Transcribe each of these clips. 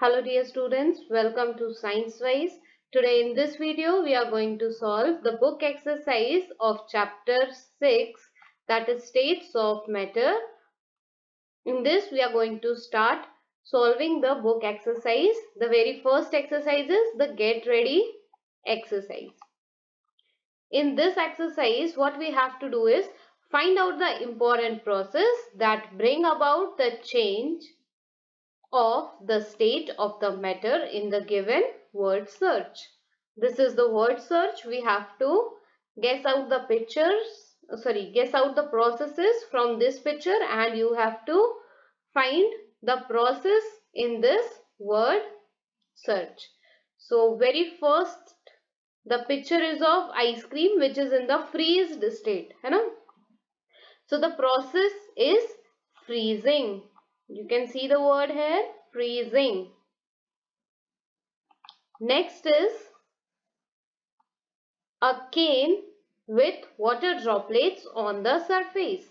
Hello dear students, welcome to Science Wise. Today in this video we are going to solve the book exercise of chapter 6 that is states of matter. In this we are going to start solving the book exercise. The very first exercise is the get ready exercise. In this exercise what we have to do is find out the important process that bring about the change of the state of the matter in the given word search. This is the word search. We have to guess out the pictures, sorry, guess out the processes from this picture and you have to find the process in this word search. So very first the picture is of ice cream which is in the freezed state. You know? So the process is freezing you can see the word here, freezing. Next is a cane with water droplets on the surface.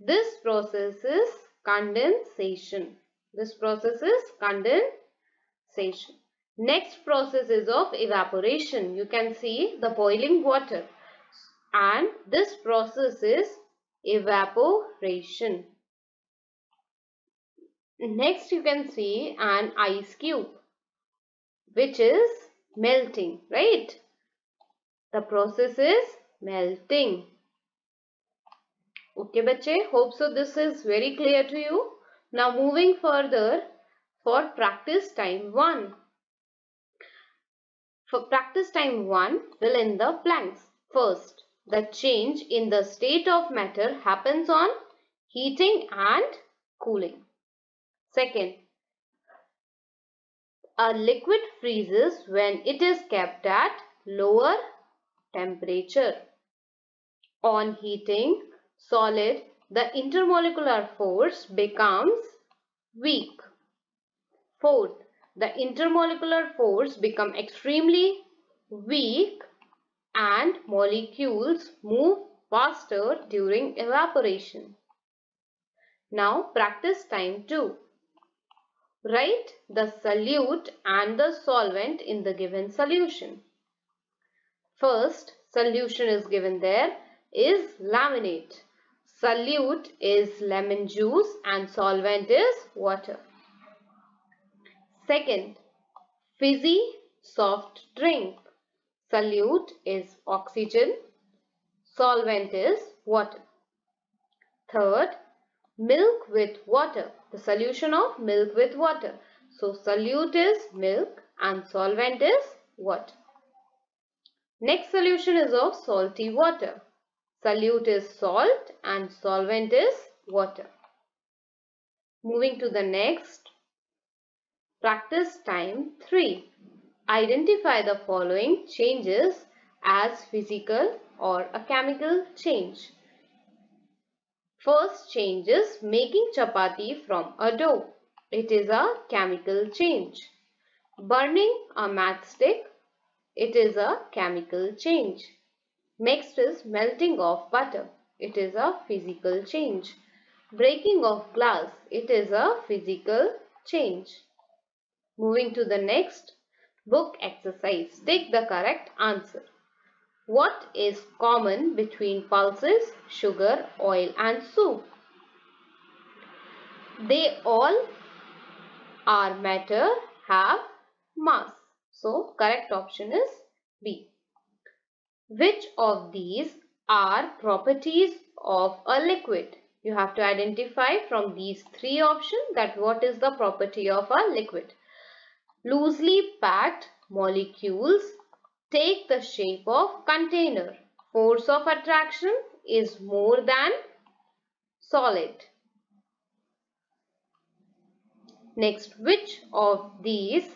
This process is condensation. This process is condensation. Next process is of evaporation. You can see the boiling water. And this process is evaporation. Next you can see an ice cube which is melting, right? The process is melting. Okay, bache. Hope so this is very clear to you. Now moving further for practice time 1. For practice time 1, fill in the blanks. First, the change in the state of matter happens on heating and cooling. Second, a liquid freezes when it is kept at lower temperature. On heating solid, the intermolecular force becomes weak. Fourth, the intermolecular force become extremely weak and molecules move faster during evaporation. Now practice time 2. Write the solute and the solvent in the given solution. First solution is given there is laminate. Solute is lemon juice and solvent is water. Second, fizzy soft drink. Solute is oxygen. Solvent is water. Third, milk with water the solution of milk with water. So solute is milk and solvent is water. Next solution is of salty water. Solute is salt and solvent is water. Moving to the next. Practice time 3. Identify the following changes as physical or a chemical change. First change is making chapati from a dough. It is a chemical change. Burning a matchstick. It is a chemical change. Next is melting of butter. It is a physical change. Breaking of glass. It is a physical change. Moving to the next book exercise. Take the correct answer. What is common between pulses, sugar, oil and soup? They all are matter, have mass. So, correct option is B. Which of these are properties of a liquid? You have to identify from these three options that what is the property of a liquid. Loosely packed molecules take the shape of container. Force of attraction is more than solid. Next, which of these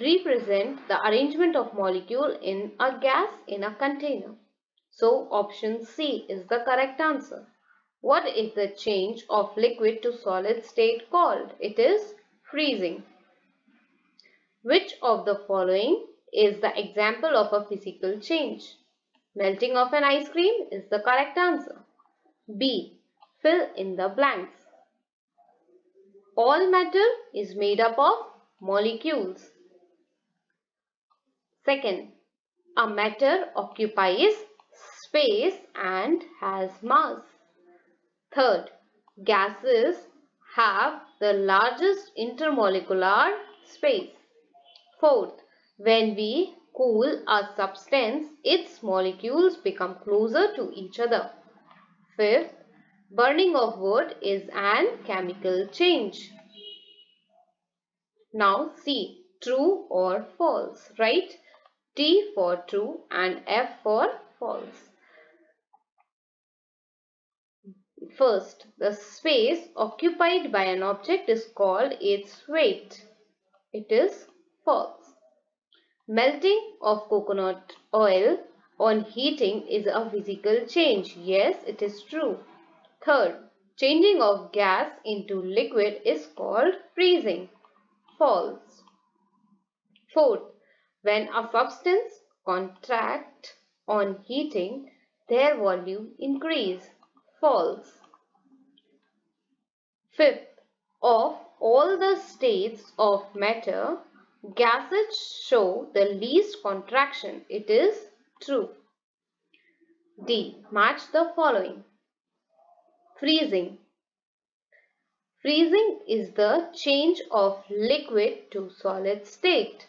represent the arrangement of molecule in a gas in a container? So, option C is the correct answer. What is the change of liquid to solid state called? It is freezing. Which of the following is the example of a physical change? Melting of an ice cream is the correct answer. B. Fill in the blanks. All matter is made up of molecules. Second, a matter occupies space and has mass. Third, gases have the largest intermolecular space. Fourth, when we cool a substance, its molecules become closer to each other. Fifth, burning of wood is an chemical change. Now see, true or false, right? T for true and F for false. First, the space occupied by an object is called its weight. It is false. Melting of coconut oil on heating is a physical change. Yes, it is true. Third, changing of gas into liquid is called freezing. False. Fourth, when a substance contract on heating, their volume increase. False. Fifth, of all the states of matter, gases show the least contraction. It is true. D. Match the following. Freezing. Freezing is the change of liquid to solid state.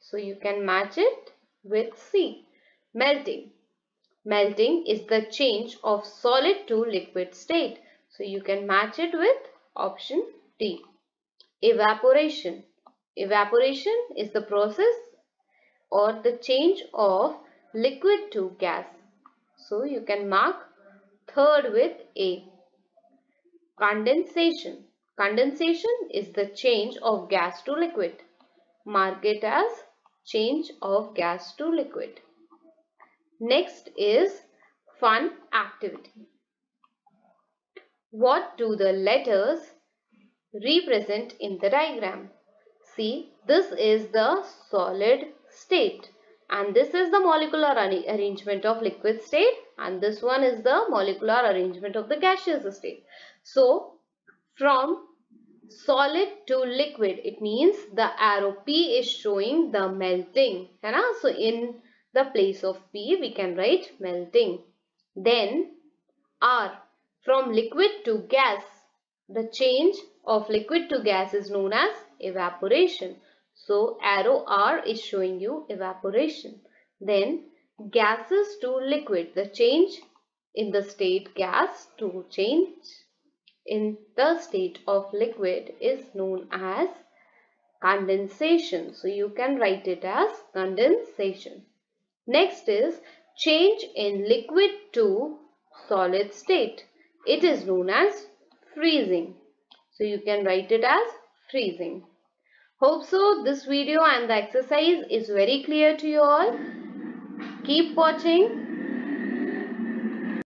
So you can match it with C. Melting. Melting is the change of solid to liquid state. So you can match it with Option D. Evaporation. Evaporation is the process or the change of liquid to gas. So you can mark third with A. Condensation. Condensation is the change of gas to liquid. Mark it as change of gas to liquid. Next is fun activity. What do the letters represent in the diagram? See, this is the solid state and this is the molecular arrangement of liquid state and this one is the molecular arrangement of the gaseous state. So, from solid to liquid, it means the arrow P is showing the melting. And So, in the place of P, we can write melting. Then, R from liquid to gas, the change of liquid to gas is known as evaporation. So arrow R is showing you evaporation. Then gases to liquid, the change in the state gas to change in the state of liquid is known as condensation. So you can write it as condensation. Next is change in liquid to solid state. It is known as freezing. So you can write it as freezing. Hope so this video and the exercise is very clear to you all. Keep watching